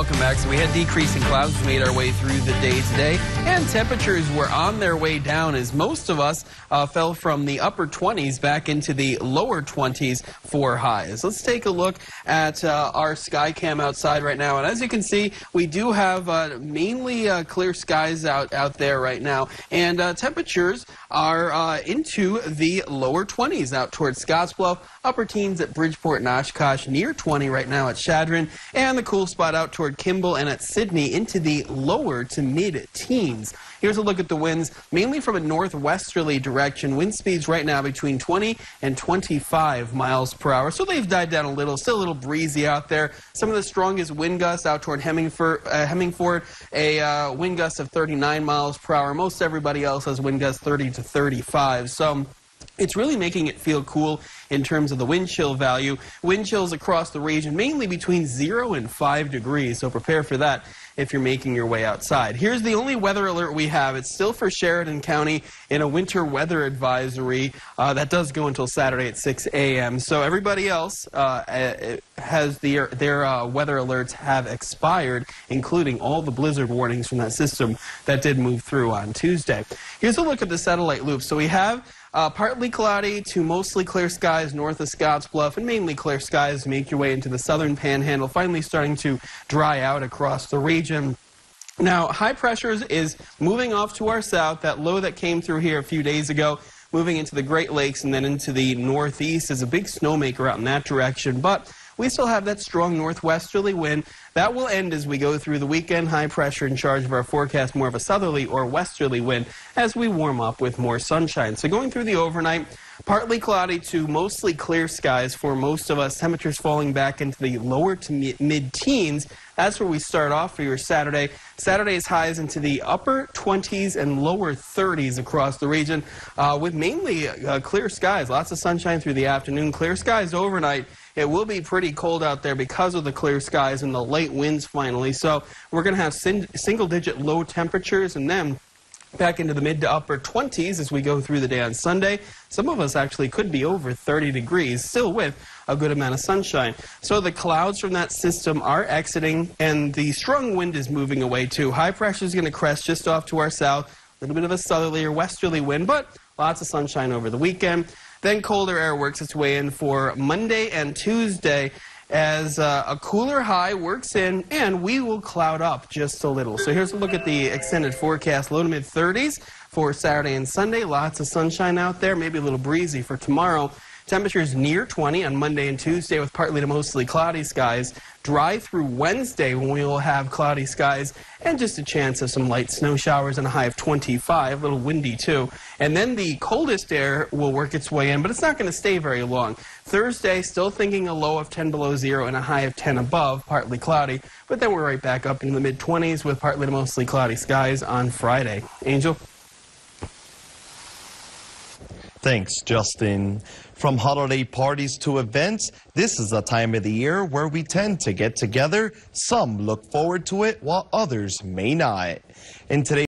welcome back. So we had decreasing clouds made our way through the day today, and temperatures were on their way down as most of us uh, fell from the upper 20s back into the lower 20s for highs. Let's take a look at uh, our sky cam outside right now, and as you can see, we do have uh, mainly uh, clear skies out out there right now, and uh, temperatures are uh, into the lower 20s out towards Scottsbluff, upper teens at Bridgeport and Oshkosh, near 20 right now at Chadron, and the cool spot out Kimball and at Sidney into the lower to mid teens. Here's a look at the winds, mainly from a northwesterly direction. Wind speeds right now between 20 and 25 miles per hour. So they've died down a little, still a little breezy out there. Some of the strongest wind gusts out toward Hemingford, uh, Hemingford a uh, wind gust of 39 miles per hour. Most everybody else has wind gusts 30 to 35. So it's really making it feel cool in terms of the wind chill value. Wind chills across the region mainly between 0 and 5 degrees, so prepare for that if you're making your way outside. Here's the only weather alert we have. It's still for Sheridan County in a winter weather advisory. Uh, that does go until Saturday at 6 a.m. So everybody else uh, has their, their uh, weather alerts have expired, including all the blizzard warnings from that system that did move through on Tuesday. Here's a look at the satellite loop. So we have uh, partly cloudy to mostly clear skies north of Scottsbluff and mainly clear skies make your way into the southern panhandle, finally starting to dry out across the region. Now, high pressures is moving off to our south. That low that came through here a few days ago, moving into the Great Lakes and then into the northeast is a big snowmaker out in that direction. But we still have that strong northwesterly wind. That will end as we go through the weekend. High pressure in charge of our forecast, more of a southerly or westerly wind as we warm up with more sunshine. So going through the overnight, partly cloudy to mostly clear skies for most of us. Temperatures falling back into the lower to mid teens. That's where we start off for your Saturday. Saturday's highs into the upper 20s and lower 30s across the region uh, with mainly uh, clear skies. Lots of sunshine through the afternoon. Clear skies overnight. It will be pretty cold out there because of the clear skies and the late winds finally. So we're going to have single digit low temperatures and then back into the mid to upper 20s as we go through the day on Sunday. Some of us actually could be over 30 degrees, still with a good amount of sunshine. So the clouds from that system are exiting, and the strong wind is moving away too. High pressure is going to crest just off to our south. A little bit of a southerly or westerly wind, but lots of sunshine over the weekend. Then colder air works its way in for Monday and Tuesday as uh, a cooler high works in and we will cloud up just a little. So here's a look at the extended forecast. Low to mid 30s for Saturday and Sunday. Lots of sunshine out there, maybe a little breezy for tomorrow. Temperatures near 20 on Monday and Tuesday with partly to mostly cloudy skies. Dry through Wednesday when we will have cloudy skies and just a chance of some light snow showers and a high of 25, a little windy too. And then the coldest air will work its way in, but it's not going to stay very long. Thursday, still thinking a low of 10 below zero and a high of 10 above, partly cloudy. But then we're right back up into the mid 20s with partly to mostly cloudy skies on Friday. Angel? Thanks, Justin. From holiday parties to events, this is a time of the year where we tend to get together. Some look forward to it while others may not. In today's